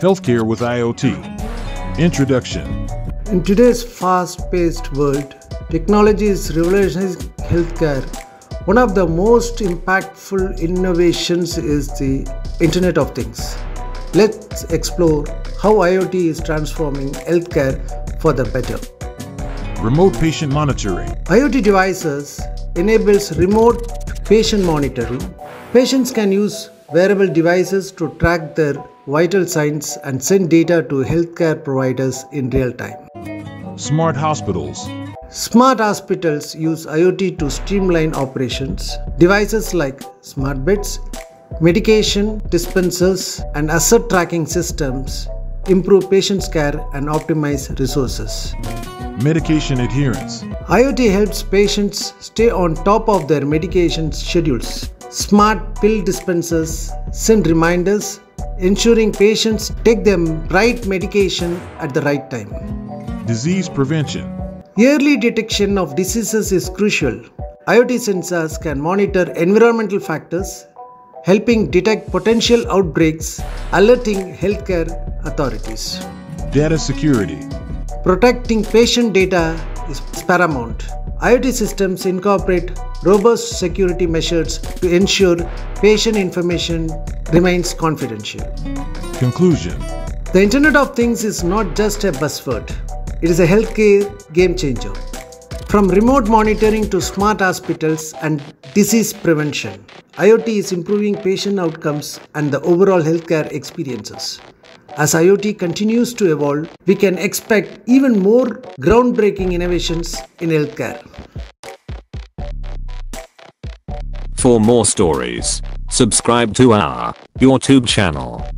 Healthcare with IoT Introduction In today's fast-paced world, technology is revolutionizing healthcare. One of the most impactful innovations is the Internet of Things. Let's explore how IoT is transforming healthcare for the better. Remote patient monitoring. IoT devices enables remote patient monitoring. Patients can use wearable devices to track their vital signs and send data to healthcare providers in real time. Smart hospitals. Smart hospitals use IoT to streamline operations. Devices like smart beds, medication dispensers, and asset tracking systems improve patients' care and optimize resources. Medication adherence. IoT helps patients stay on top of their medication schedules. Smart pill dispensers send reminders, ensuring patients take the right medication at the right time. Disease prevention. Early detection of diseases is crucial. IoT sensors can monitor environmental factors, helping detect potential outbreaks, alerting healthcare authorities. Data security. Protecting patient data is paramount. IoT systems incorporate robust security measures to ensure patient information remains confidential. Conclusion. The Internet of Things is not just a buzzword, it is a healthcare game changer. From remote monitoring to smart hospitals and disease prevention, IoT is improving patient outcomes and the overall healthcare experiences. As IoT continues to evolve, we can expect even more groundbreaking innovations in healthcare. For more stories, subscribe to our YouTube channel.